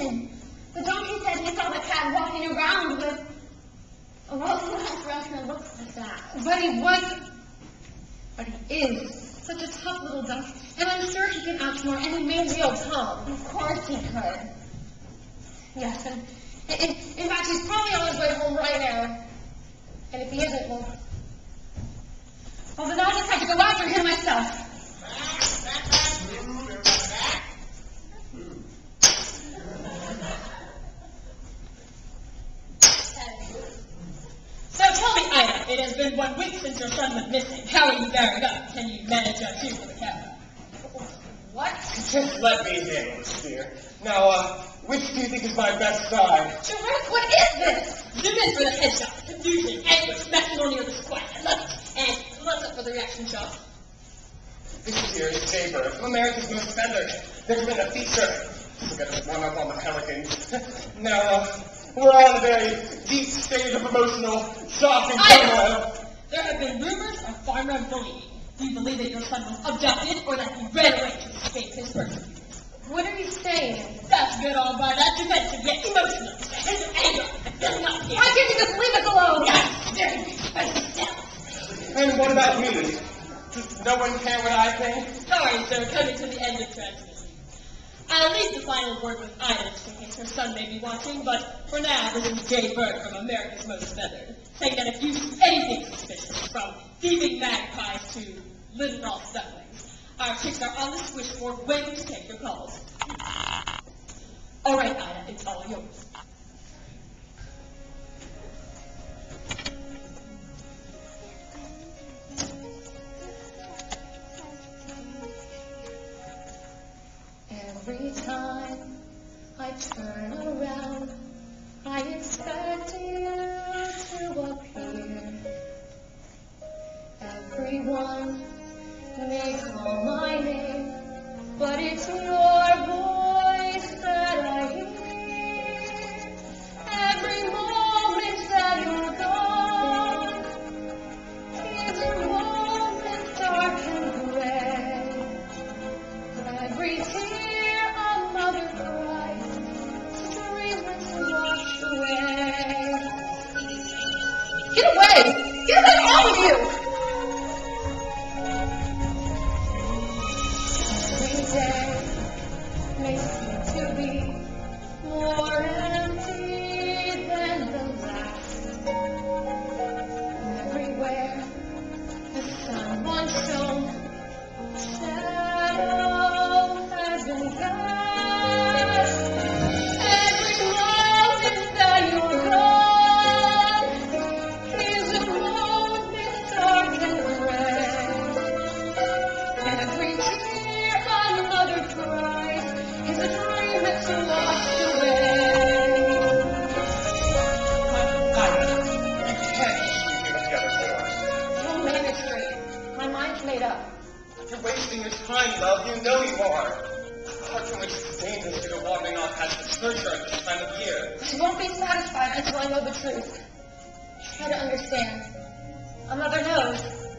The donkey said he saw the cat walking around with... Well, who around here looks like that? But he wasn't. But he is. Such a tough little donkey. And I'm sure he can outsmart any mangy old Tom. Of course he could. Yes, and in, in fact, he's probably on his way home right now. And if he isn't. Well, then I'll just have to go after him myself. So tell me, Ida, it has been one week since your son went missing. How are you bearing up? Can you manage a two for the camera? What? Just let me handle this, dear. Now, uh, which do you think is my best side? Terrific, what is this? Zoom in for the headshot. Confusion, anguish, matrimony or the squat. And let's, and let's up for the reaction shot. This here is from America's Most Feathered. There's been a feature. Going to one up on the Pelicans. now, uh, we're all in a very deep state of emotional shock and turmoil. There have been rumors of farmer bullying. Do you believe that your son was abducted or that he ran away to escape his persecutors? What are you saying? That's good, all right. That's defensive, yet emotional. And anger. Does not care. Why can't you just leave us alone? Yes, very good. And what about me? Does no one care what I think? Sorry, sir, coming to the end of transmission. I'll leave the final word with Ida in case her son may be watching, but for now, this is Jay Bird from America's Most Feathered, saying that if you see anything suspicious, from thieving magpies to little Rolf ducklings, our chicks are on the switchboard waiting to take your calls. All right, Ida, it's all yours. Every time I turn around, I expect you to appear. Everyone may call my name, but it's your voice Get away! Get away, all of you! Every day may seem to be more empty than the last. Everywhere the sun once shone, Made up. You're wasting your time, love. You know you are. How can we sustain this to go wandering off past the churchyard this time of year? I won't be satisfied until I know the truth. Try to understand. A mother knows